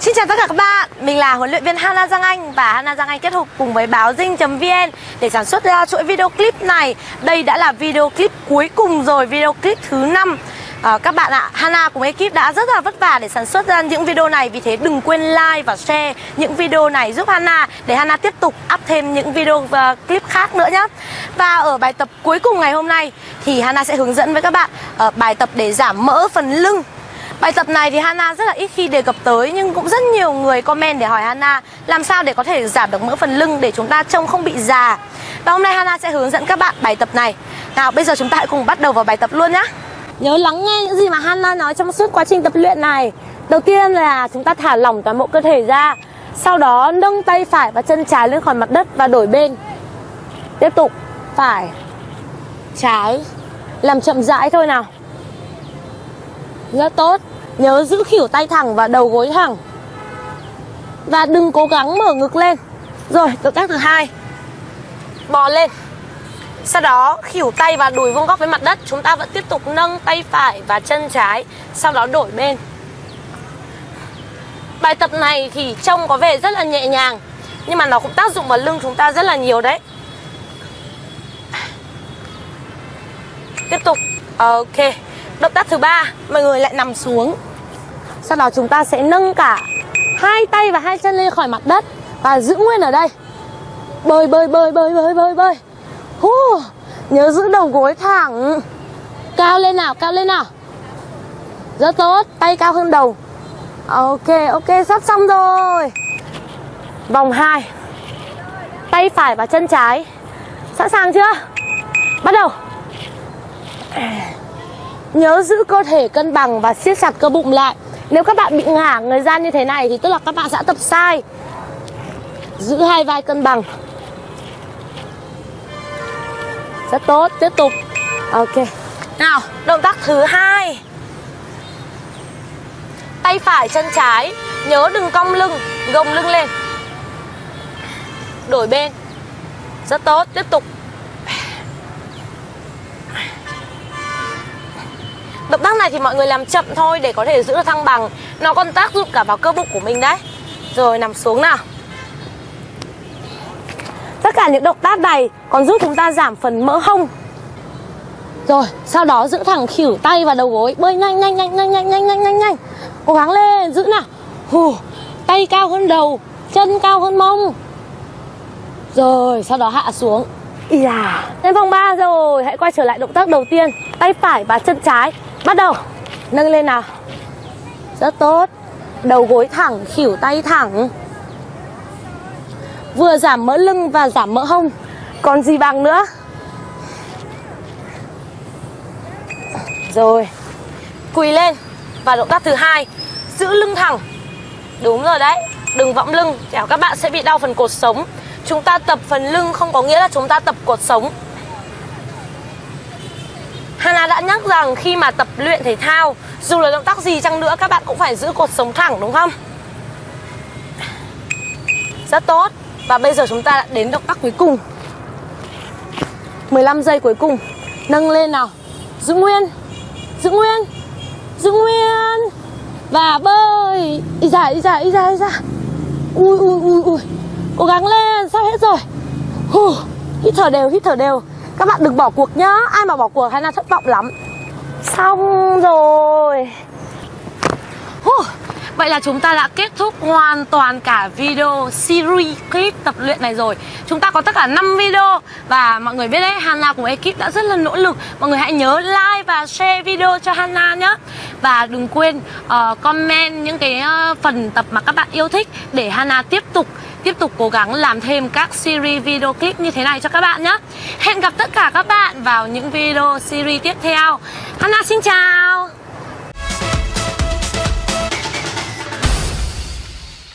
Xin chào tất cả các bạn, mình là huấn luyện viên Hana Giang Anh và Hana Giang Anh kết hợp cùng với báo dinh.vn để sản xuất ra chuỗi video clip này. Đây đã là video clip cuối cùng rồi, video clip thứ 5 à, ờ, Các bạn ạ, Hana cùng ekip đã rất là vất vả để sản xuất ra những video này. Vì thế đừng quên like và share những video này giúp Hana Để Hana tiếp tục up thêm những video uh, clip khác nữa nhé Và ở bài tập cuối cùng ngày hôm nay thì Hana sẽ hướng dẫn với các bạn uh, bài tập để giảm mỡ phần lưng. Bài tập này thì Hana rất là ít khi đề cập tới, nhưng cũng rất nhiều người comment để hỏi Hana làm sao để có thể giảm được mỡ phần lưng để chúng ta trông không bị già. Và hôm nay Hana sẽ hướng dẫn các bạn bài tập này. Nào, bây giờ chúng ta hãy cùng bắt đầu vào bài tập luôn nhé. Nhớ lắng nghe những gì mà Hana nói trong suốt quá trình tập luyện này. Đầu tiên là chúng ta thả lỏng toàn bộ cơ thể ra. Sau đó nâng tay phải và chân trái lên khỏi mặt đất và đổi bên. Tiếp tục, phải, trái, làm chậm rãi thôi nào. Rất tốt. Nhớ giữ khỉu tay thẳng và đầu gối thẳng. Và đừng cố gắng mở ngực lên. Rồi, động tác thứ hai. Bò lên. Sau đó khỉu tay và đùi vuông góc với mặt đất Chúng ta vẫn tiếp tục nâng tay phải và chân trái Sau đó đổi bên. Bài tập này thì trông có vẻ rất là nhẹ nhàng Nhưng mà nó cũng tác dụng vào lưng chúng ta rất là nhiều đấy. Tiếp tục. Ok. Động tác thứ ba Mọi người lại nằm xuống. Sau đó chúng ta sẽ nâng cả Hai tay và hai chân lên khỏi mặt đất Và giữ nguyên ở đây. Bơi bơi bơi bơi bơi bơi bơi Hú, Nhớ giữ đầu gối thẳng. Cao lên nào cao lên nào. Rất tốt Tay cao hơn đầu. Ok ok sắp xong rồi. Vòng 2 Tay phải và chân trái. Sẵn sàng chưa? Bắt đầu. Nhớ giữ cơ thể cân bằng và siết chặt cơ bụng lại. Nếu các bạn bị ngả người ra như thế này Thì tức là các bạn sẽ tập sai. Giữ hai vai cân bằng. Rất tốt, tiếp tục. Ok. Nào, động tác thứ hai. Tay phải chân trái Nhớ đừng cong lưng Gồng lưng lên. Đổi bên. Rất tốt, tiếp tục. Động tác này thì mọi người làm chậm thôi để có thể giữ được thăng bằng. Nó còn tác dụng cả vào cơ bụng của mình đấy. Rồi nằm xuống nào. Tất cả những động tác này còn giúp chúng ta giảm phần mỡ hông. Rồi sau đó giữ thẳng khỉu tay và đầu gối. Bơi nhanh nhanh nhanh nhanh nhanh nhanh nhanh nhanh nhanh. Cố gắng lên giữ nào. Hù, Tay cao hơn đầu Chân cao hơn mông. Rồi sau đó hạ xuống. Ý à Đến vòng 3 rồi. Hãy quay trở lại động tác đầu tiên. Tay phải và chân trái. Bắt đầu. Nâng lên nào. Rất tốt. Đầu gối thẳng, khỉu tay thẳng. Vừa giảm mỡ lưng và giảm mỡ hông. Còn gì bằng nữa? Rồi. Quỳ lên. Và động tác thứ hai. Giữ lưng thẳng. Đúng rồi đấy. Đừng võng lưng. Kẻo các bạn sẽ bị đau phần cột sống. Chúng ta tập phần lưng không có nghĩa là chúng ta tập cột sống. Anna đã nhắc rằng khi mà tập luyện thể thao Dù là động tác gì chăng nữa các bạn cũng phải giữ cột sống thẳng đúng không? Rất tốt. Và bây giờ chúng ta đã đến động tác cuối cùng. 15 giây cuối cùng. Nâng lên nào. Giữ nguyên. Giữ nguyên. Giữ nguyên. Và bơi. Ý ra, ý ra, ý ra, ý ra. Ui, ui, ui, ui. Cố gắng lên, sắp hết rồi. Hù, Hít thở đều, hít thở đều các bạn đừng bỏ cuộc nhá. Ai mà bỏ cuộc hay là thất vọng lắm. Xong rồi. Uh, Vậy là chúng ta đã kết thúc hoàn toàn cả video series clip tập luyện này rồi. Chúng ta có tất cả 5 video Và mọi người biết đấy, Hana cùng ekip đã rất là nỗ lực. Mọi người hãy nhớ like và share video cho Hana nhé Và đừng quên uh, comment những cái uh, phần tập mà các bạn yêu thích Để Hana tiếp tục tiếp tục cố gắng làm thêm các series video clip như thế này cho các bạn nhé. Hẹn gặp tất cả các bạn vào những video series tiếp theo. Hana xin chào.